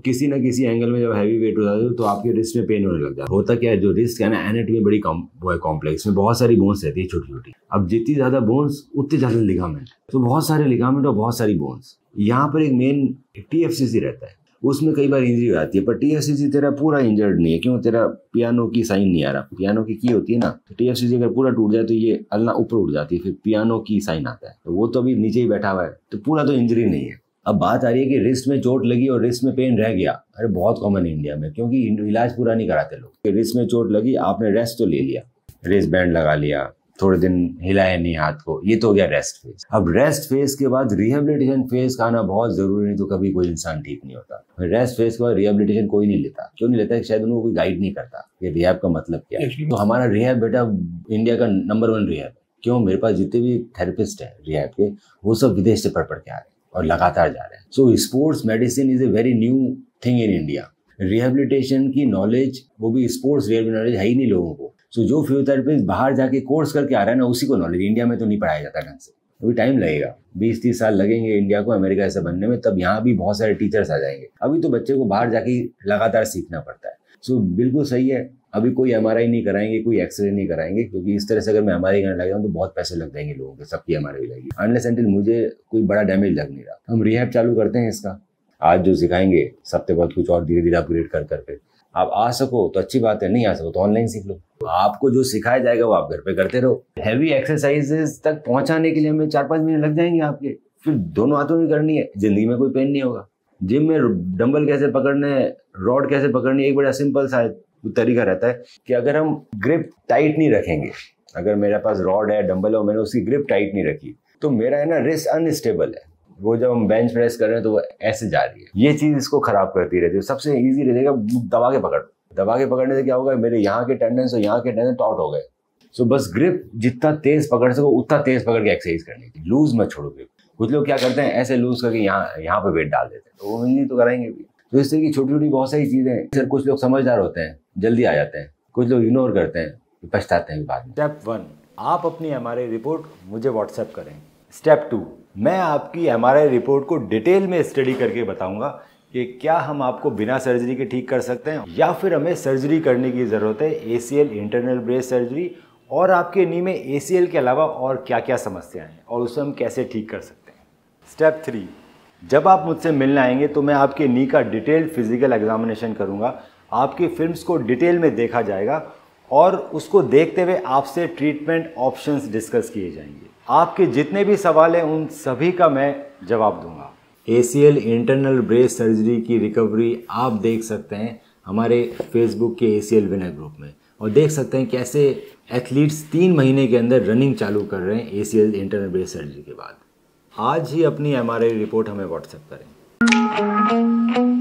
किसी ना किसी एंगल में जब हैवी वेट हो जाते हो तो आपके रिस्ट में पेन होने लग जाता है। होता क्या है, जो रिस्ट है ना एनेटमी बड़ी वो है कॉम्प्लेक्स में बहुत सारी बोन्स रहती है छोटी छोटी अब जितनी ज़्यादा बोन्स उतने ज़्यादा लिगामेंट तो बहुत सारे लिगामेंट और बहुत सारी बोन्स यहाँ पर एक मेन टी रहता है। उसमें कई बार इंजरी हो जाती है, पर टी तेरा पूरा इंजर्ड नहीं है। क्यों? तेरा पियानो की साइन नहीं आ रहा। पियानो की की होती है ना तो टी अगर पूरा टूट जाए तो ये अल्लाह ऊपर उठ जाती है, फिर पियानो की साइन आता है। तो वो तो अभी नीचे ही बैठा हुआ है तो पूरा तो इंजरी नहीं है। अब बात आ रही है कि रिस्ट में चोट लगी और रिस्ट में पेन रह गया। अरे बहुत कॉमन है इंडिया में क्योंकि इलाज पूरा नहीं कराते लोग। रिस्ट में चोट लगी आपने रेस्ट तो ले लिया। रिस्ट बैंड लगा लिया थोड़े दिन हिलाए नहीं हाथ को ये तो हो गया रेस्ट फ़ेज़ अब रेस्ट फ़ेज़ के बाद रिहेबिलिटेशन फ़ेज़ का आना बहुत ज़रूरी नहीं तो कभी कोई इंसान ठीक नहीं होता। रेस्ट फ़ेज़ के बाद रिहेबिलिटेशन कोई नहीं लेता। क्यों नहीं लेता? शायद उनको कोई गाइड नहीं करता ये रिहेब का मतलब क्या है। तो हमारा रिहेब बेटा इंडिया का नंबर वन रिहेब क्यों? मेरे पास जितने भी थेरेपिस्ट है रिहेब के वो सब विदेश से पढ़ पढ़ के आ रहे हैं। और लगातार जा रहे हैं। So sports medicine is a very new thing in India rehabilitation की नॉलेज वो भी स्पोर्ट्स रिहेबिलिटी नॉलेज है ही नहीं लोगों को। सो so, जो फिजियोथेरेपिस्ट बाहर जाके कोर्स करके आ रहा है ना उसी को नॉलेज इंडिया में तो नहीं पढ़ाया जाता ढंग से। अभी टाइम लगेगा। बीस तीस साल लगेंगे इंडिया को अमेरिका ऐसा बनने में तब यहाँ भी बहुत सारे टीचर्स आ जाएँगे। अभी तो बच्चे को बाहर जाके लगातार सीखना पड़ता है। सो so, बिल्कुल सही है। अभी कोई एमआरआई नहीं कराएँगे, कोई एक्सरे नहीं कराएँगे, क्योंकि इस तरह से अगर मैं एम करने लग जाऊँ तो बहुत पैसे लग जाएँगे लोगों के, सबकी एम आर लगेगी अनलेस एंटिल मुझे कोई बड़ा डैमेज लग नहीं रहा। हम रिहेब चालू करते हैं इसका। आज जो सिखाएँगे सप्ते बाद कुछ और धीरे धीरे अपग्रेड कर करके आप आ सको तो अच्छी बात है, नहीं आ सको तो ऑनलाइन सीख लो। तो आपको जो सिखाया जाएगा, वो आप घर पे करते रहो। हैवी एक्सरसाइजेस तक पहुँचाने के लिए हमें चार पाँच महीने लग जाएँगे आपके। फिर दोनों हाथों में करनी है, ज़िंदगी में कोई पेन नहीं होगा। जिम में डंबल कैसे पकड़ने रॉड कैसे पकड़नी, एक बड़ा सिंपल सा तरीका रहता है कि अगर हम ग्रिप टाइट नहीं रखेंगे, अगर मेरे पास रॉड है डंबल है, मैंने उसकी ग्रिप टाइट नहीं रखी तो मेरा है ना रिस्ट अनस्टेबल है। वो जब हम बेंच प्रेस कर रहे हैं तो वो ऐसे जा रही है। ये चीज़ इसको खराब करती रहती है। सबसे ईजी रहेगा दबा के पकड़। दबा के पकड़ने से क्या होगा? मेरे यहाँ के टेंडेंस और यहाँ के टेंडेंस टॉट हो गए। सो बस ग्रिप जितना तेज पकड़ सको, उतना तेज पकड़ के एक्सरसाइज करनी थी लूज मत छोड़ो ग्रिप कुछ लोग क्या करते हैं? ऐसे लूज करके यहाँ यहाँ पे वेट डाल देते हैं। तो वो नहीं तो कराएँगे भी। तो इस तरह की छोटी छोटी बहुत सारी चीज़ें हैं। सर, कुछ लोग समझदार होते हैं, जल्दी आ जाते हैं। कुछ लोग इग्नोर करते हैं पछताते हैं बाद में। स्टेप वन आप अपनी एमआरआई रिपोर्ट मुझे व्हाट्सएप करें। स्टेप टू मैं आपकी एमआरआई रिपोर्ट को डिटेल में स्टडी करके बताऊँगा कि क्या हम आपको बिना सर्जरी के ठीक कर सकते हैं, या फिर हमें सर्जरी करने की ज़रूरत है A C L internal brace surgery और आपके नी में ए सी एल के अलावा और क्या क्या समस्याएँ हैं, और उसे हम कैसे ठीक कर सकते हैं। स्टेप थ्री जब आप मुझसे मिलने आएँगे तो मैं आपके नी का डिटेल्ड फ़िज़िकल एग्जामिनेशन करूँगा, आपकी फिल्म्स को डिटेल में देखा जाएगा और उसको देखते हुए आपसे ट्रीटमेंट ऑप्शंस डिस्कस किए जाएँगे। आपके जितने भी सवाल हैं, उन सभी का मैं जवाब दूँगा। एसीएल इंटरनल ब्रेस सर्जरी की रिकवरी आप देख सकते हैं हमारे फेसबुक के ए विनर ग्रुप में। और देख सकते हैं कैसे एथलीट्स तीन महीने के अंदर रनिंग चालू कर रहे हैं एसीएल इंटरनल ब्रेस सर्जरी के बाद। आज ही अपनी एमआरआई रिपोर्ट हमें व्हाट्सएप करें।